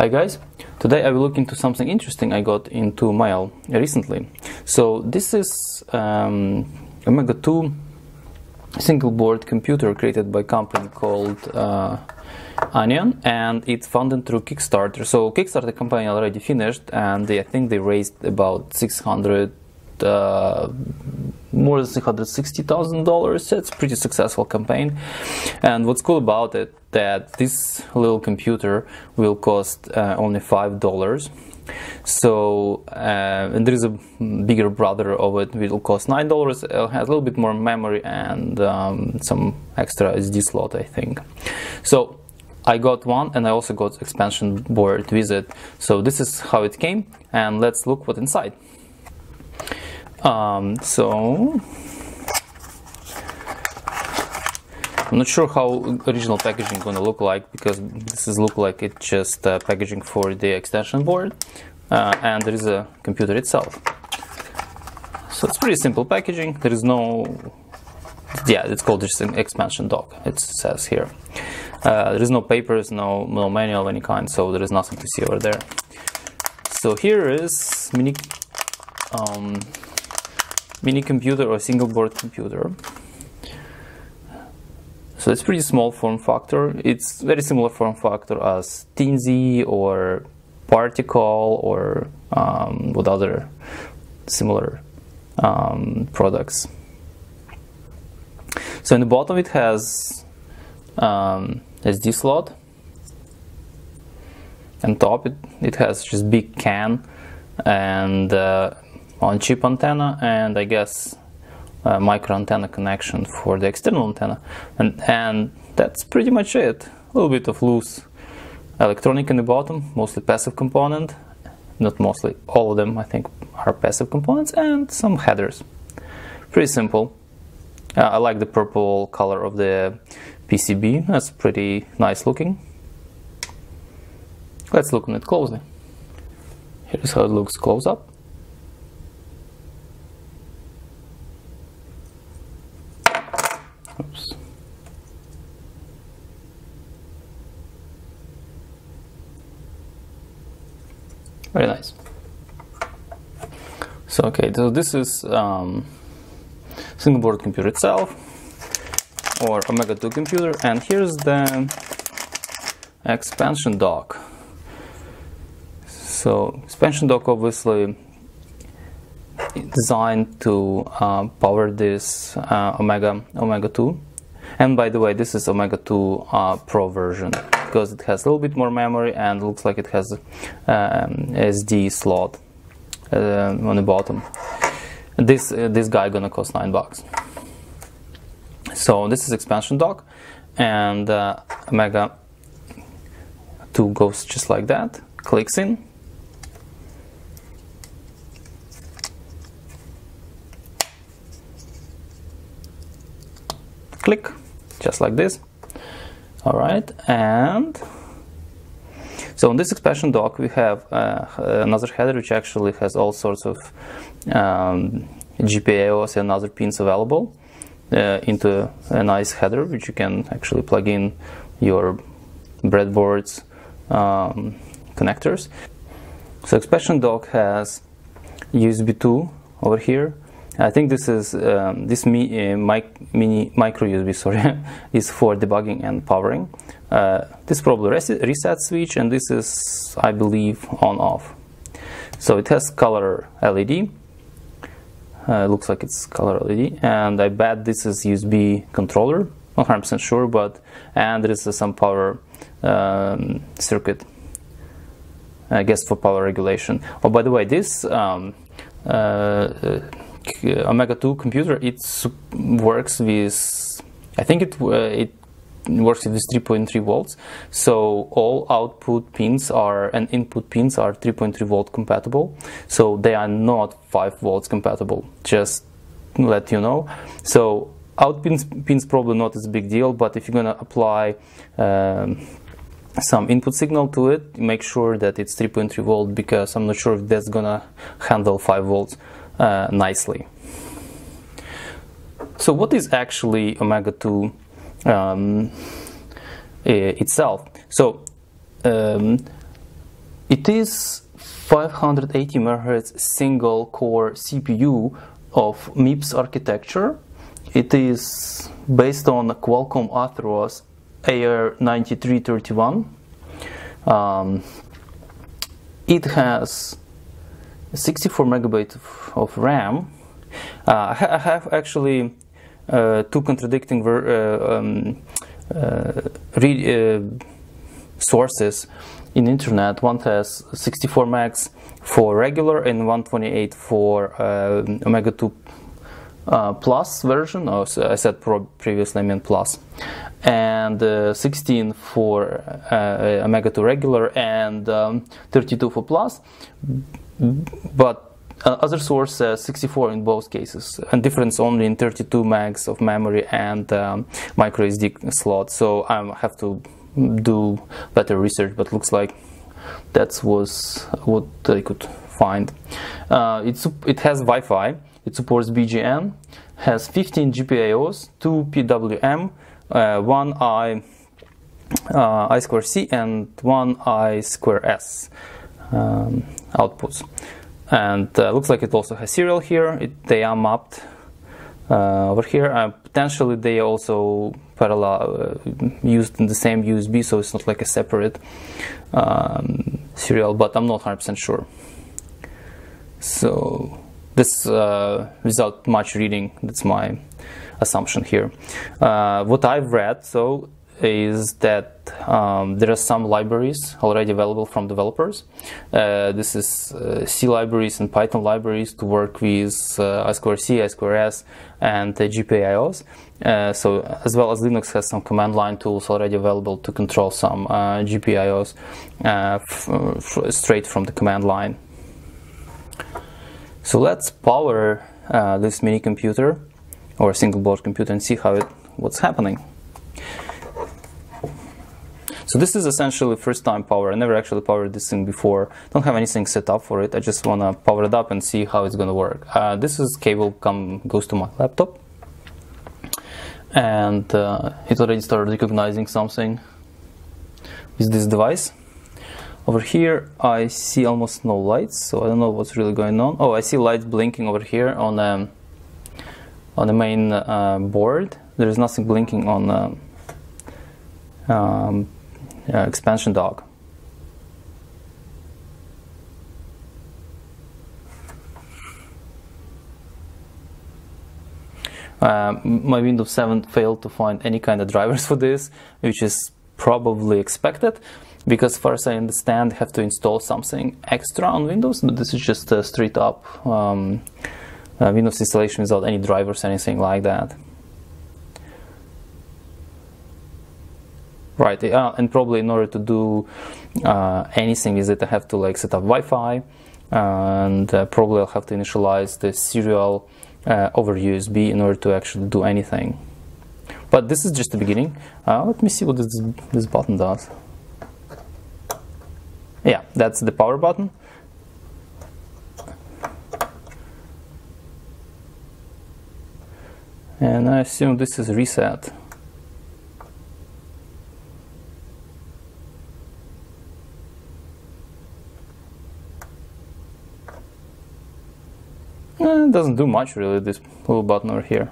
Hi guys, today I will look into something interesting I got into mail recently. So this is um, Omega 2 single board computer created by a company called uh, Onion and it's funded through Kickstarter. So Kickstarter campaign already finished and they, I think they raised about 600 uh, more than $660,000. It's a pretty successful campaign. And what's cool about it that this little computer will cost uh, only $5. So, uh, and there is a bigger brother of it, which will cost nine dollars. It has a little bit more memory and um, some extra SD slot, I think. So, I got one, and I also got expansion board with it. So this is how it came, and let's look what inside. Um, so I'm not sure how original packaging gonna look like because this is look like it's just uh, packaging for the extension board uh, and there is a computer itself. So it's pretty simple packaging. There is no, yeah, it's called just an expansion dock. It says here. Uh, there is no papers, no no manual of any kind, so there is nothing to see over there. So here is mini um, mini computer or single board computer. So it's pretty small form factor. It's very similar form factor as Teensy or Particle or um, what other similar um, products. So in the bottom it has um, SD slot. And top it, it has just big can and uh, on chip antenna and I guess micro antenna connection for the external antenna. And, and that's pretty much it. A little bit of loose electronic in the bottom mostly passive component. Not mostly all of them I think are passive components and some headers. Pretty simple. Uh, I like the purple color of the PCB that's pretty nice looking. Let's look on it closely. Here's how it looks close up Very nice. So okay, so this is um, single board computer itself or Omega 2 computer and here's the expansion dock. So expansion dock obviously designed to uh, power this uh, Omega Omega 2 and by the way this is Omega 2 uh, Pro version because it has a little bit more memory and looks like it has um, SD slot uh, on the bottom. This uh, this guy gonna cost 9 bucks. So this is expansion dock and uh, Omega 2 goes just like that clicks in. Click just like this all right and so on this expansion dock we have uh, another header which actually has all sorts of um, GPIOs and other pins available uh, into a nice header which you can actually plug in your breadboards um, connectors. So expansion dock has USB 2 over here I think this is um, this mi, uh, mic, mini micro USB sorry is for debugging and powering. Uh, this probably reset, reset switch and this is I believe on off. So it has color LED. Uh, looks like it's color LED and I bet this is USB controller. Not 100% sure, but and there is uh, some power um, circuit. I guess for power regulation. Oh, by the way, this um, uh, Omega 2 computer it works with I think it uh, it works with 3.3 volts. So all output pins are and input pins are 3.3 volt compatible. So they are not 5 volts compatible just let you know. So out pins, pins probably not as big deal but if you're gonna apply um, some input signal to it make sure that it's 3.3 volt because I'm not sure if that's gonna handle 5 volts uh, nicely. So what is actually Omega 2 um, itself? So um, it is 580 MHz single core CPU of MIPS architecture. It is based on Qualcomm Atheros AR9331. Um, it has 64 megabytes of, RAM. Uh, I, I, have actually uh, two contradicting uh, um, sources in internet. One has 64 megs for regular and 128 for Omega 2 uh, plus version. So I said pro previously I meant plus, and uh, 16 for uh, Omega 2 regular and um, 32 for plus. But uh, other source says 64 in both cases, and difference only in 32 megs of memory and um, micro SD slot. So I have to do better research, but looks like that was what I could find. Uh, it has Wi-Fi. It supports BGN. Has 15 GPIOs, two PWM, uh, one I uh, I square C and one I square S um, outputs. And uh, looks like it also has serial here. It, they are mapped uh, over here. Uh, potentially they also parallel uh, used in the same USB, so it's not like a separate um, serial, but I'm not 100% sure. So this uh, without much reading, that's my assumption here. Uh, what I've read, so is that um, there are some libraries already available from developers. Uh, this is uh, C libraries and Python libraries to work with uh, I2C, I2S, and the GPIOs. Uh, so as well as Linux has some command line tools already available to control some uh, GPIOs uh, straight from the command line. So let's power this mini computer or single board computer and see how it what's happening. So this is essentially first time power. I never actually powered this thing before. Don't have anything set up for it. I just want to power it up and see how it's going to work. Uh, this is cable come goes to my laptop. And uh, it already started recognizing something with this device. Over here I see almost no lights, so I don't know what's really going on. Oh, I see lights blinking over here on um, on the main uh, board. There is nothing blinking on um, um, uh, expansion dock. Uh, my Windows 7 failed to find any kind of drivers for this, which is probably expected because as I understand, have to install something extra on Windows, but this is just a straight up um, uh, Windows installation without any drivers, anything like that. Right, uh, and probably in order to do uh, anything with it, I have to like set up Wi-Fi, and uh, probably I'll have to initialize the serial uh, over USB in order to actually do anything. But this is just the beginning. Uh, let me see what this, this button does. Yeah, that's the power button. And I assume this is reset. Eh, it doesn't do much really, this little button over here.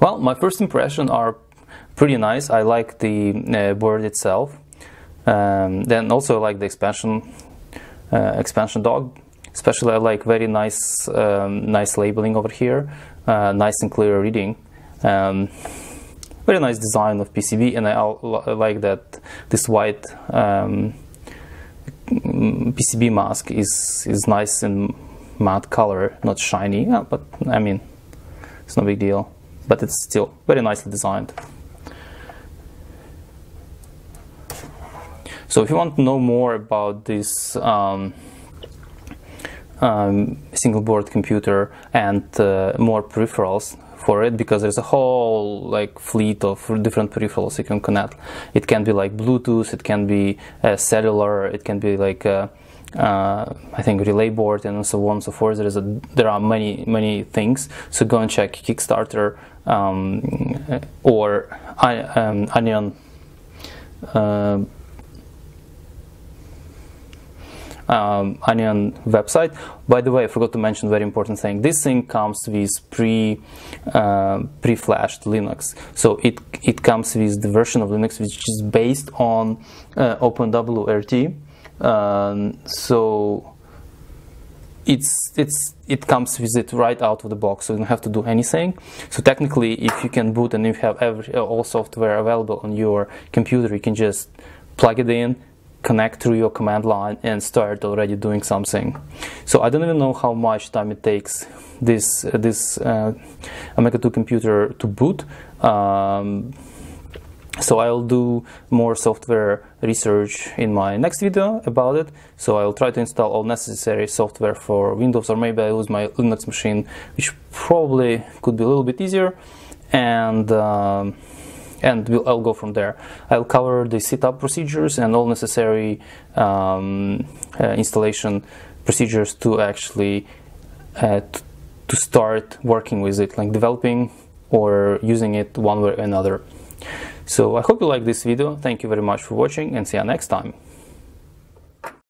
Well, my first impression are pretty nice. I like the uh, board itself. Um, then also like the expansion uh, expansion dock. Especially I like very nice um, nice labeling over here, uh, nice and clear reading. Um, very nice design of PCB, and I, I like that this white um, PCB mask is is nice and matte color, not shiny. Yeah, but I mean, it's no big deal. But it's still very nicely designed. So if you want to know more about this um, um, single board computer and uh, more peripherals, for it because there's a whole like fleet of different peripherals you can connect. It can be like Bluetooth, it can be uh, cellular, it can be like uh, uh, I think relay board and so on and so forth. There is a, there are many many things. So go and check Kickstarter um, or um, Onion. Uh, um, Onion website. By the way, I forgot to mention very important thing. This thing comes with pre uh, pre-flashed Linux, so it it comes with the version of Linux which is based on uh, OpenWRT. Um, so it's it's it comes with it right out of the box, so you don't have to do anything. So technically, if you can boot and you have every, all software available on your computer, you can just plug it in, connect through your command line and start already doing something. So I don't even know how much time it takes this this uh, Omega 2 computer to boot. Um, so I'll do more software research in my next video about it. So I'll try to install all necessary software for Windows or maybe I'll use my Linux machine, which probably could be a little bit easier. And um, and we'll, I'll go from there. I'll cover the setup procedures and all necessary um, uh, installation procedures to actually uh, to start working with it, like developing or using it one way or another. So I hope you like this video. Thank you very much for watching and see you next time.